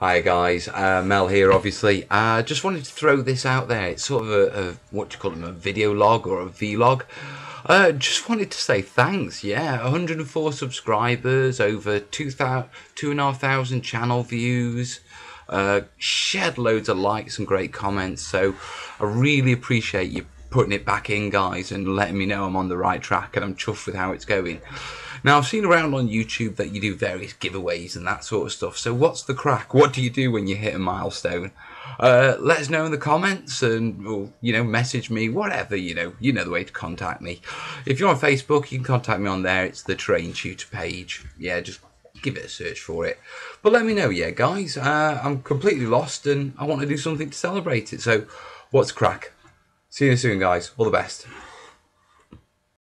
Hi guys, uh, Mel here obviously. I uh, just wanted to throw this out there. It's sort of a, a what do you call them, a video log or a vlog. Uh, just wanted to say thanks. Yeah, 104 subscribers, over 2,500 channel views, uh, shed loads of likes and great comments. So I really appreciate you putting it back in, guys, and letting me know I'm on the right track and I'm chuffed with how it's going. Now, I've seen around on YouTube that you do various giveaways and that sort of stuff. So, what's the crack? What do you do when you hit a milestone? Uh, let us know in the comments and, or, you know, message me, whatever, you know, you know the way to contact me. If you're on Facebook, you can contact me on there. It's the Terrain Tutor page. Yeah, just give it a search for it. But let me know, yeah, guys. Uh, I'm completely lost and I want to do something to celebrate it. So, what's crack? See you soon, guys. All the best.